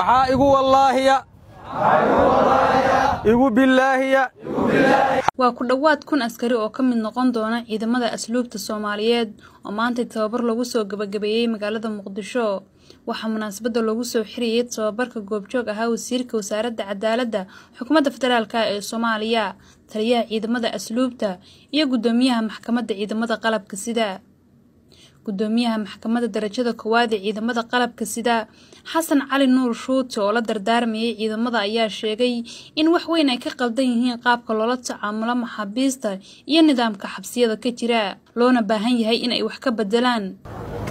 waxaa igu wallaahiya igu bilaahiya waa ku dhowaad kun askari oo ka mid noqon doona ciidamada asluubta soomaaliyeed oo maantay tababar lagu soo gabagabeeyey magaalada muqdisho. Waxaa munaasabadda loogu soo xiriyey tababarka goobjoog ahaa wasiirka wasaaradda cadaaladda xukuumadda federaalk ee soomaaliya taliyaha ciidamada asluubta iyo guddoomiyaha maxkamadda ciidamada qalabka sida gudoomiyaha maxkamadda darajada koowaad ee ciidamada qalabka sida xasan cali nuur shuute oo la dardaarmayay ciidamada ayaa sheegay in wax weyn ay ka qaldan yihiin qaabka loola tacaamulo maxaabiista iyo nidaamka xabsiyada ka jira loona baahan yahay in ay wax ka bedelaan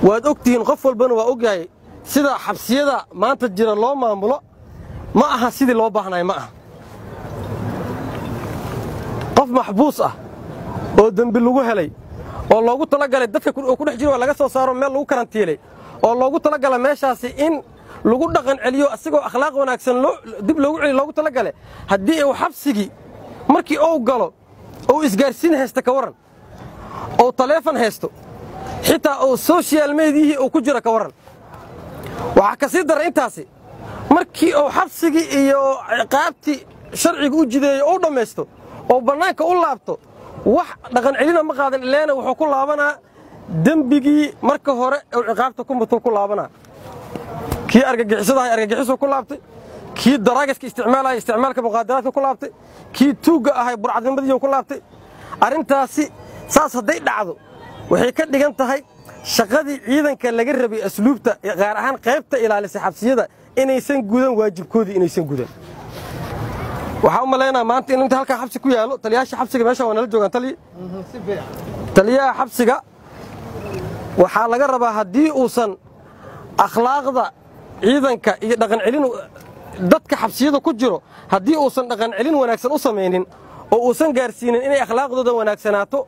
waad ogtihiin qof walbana waa ogyahay sida xabsiyada maanta jira loo maamulo. Ma aha sidii loo baahnay ma aha. Qof maxbuus ah oo dembi lagu helay oo loogu talagalay dadka oo ku dhex jira waa laga soo saaro meel lagu karantiilay oo loogu talagala meeshaasi in lagu dhaqan celiyo asigoo akhlaaq wanaagsan dib loogu celiyo loogu talagale haddii uu xabsigii markii uu galo ou isgaarsiin haysta ka warran ou taleefon haysto xitaa uu sochial mediyihii uu ku jiro ka warran. Waxaa ka sii dara intaasi markii uu xabsigii iyo ciqaabtii sharciga u jideeyo ou dhammaysto oo bannaanka u laabto wax dhaqan celina ma qaadan ileena wuxuu ku laabanaa dembigii marka hore uu ciqaabta ku mutuu ku laabanaa. Kii argagixisadahay argagixisuu ku laabtay kii daraagiska isticmaalaya isticmaalka muqaadaraadka ku laabtay kii tuugga ahay burcadnimadiiu ku laabtay. Arrintaasi saas hadday dhacdo waxay ka dhigan tahay shaqadii ciidanka laga rabay asluubta gaar ahaan qaybta ilaalisa xabsiyada inaysan gudan waajibkoodii inaysan gudan waxaa u malaynaa maanta in inta halkaa xabsi ku yaallo taliyaasha xabsiga meesha waa nala joogaan taliya taliyaha xabsiga waxaa laga rabaa haddii uusan akhlaaqda ciidanka iyo dhaqan celin dadka xabsiyada ku jiro haddii uusan dhaqan celin wanaagsan u samaynin oo uusan gaarsiinin inay akhlaaqdooda wanaagsanaato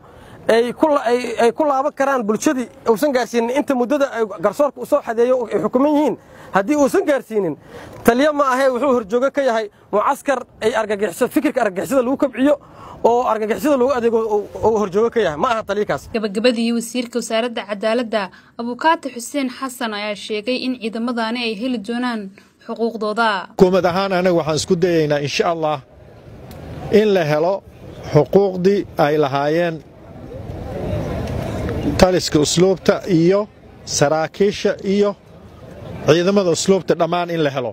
ay ku laaban karaan bulshadii uusan gaarsiinin. Inta muddada garsoorka u soo xadeeyo ay xukuman yihiin haddii uusan gaarsiinin taliya ma ahee wuxuu horjoogo ka yahay mucaskar ay fikirka argagixisada lagu kabciyo oo argagixisada lagu adeego uu horjoogo ka yahay. Ma aha taliyakaas gabagabadii wasiirka wasaaradda cadaaladda abukaati xuseen xasan ayaa sheegay in ciidamadaani ay heli doonaan xuquuqdooda. Xukuumad ahaan anaga waxaan isku dayaynaa insha allah in la helo xuquuqdii ay lahaayeen taliska usluubta iyo saraakiisha iyo ciidamada usluubta dhammaan in la helo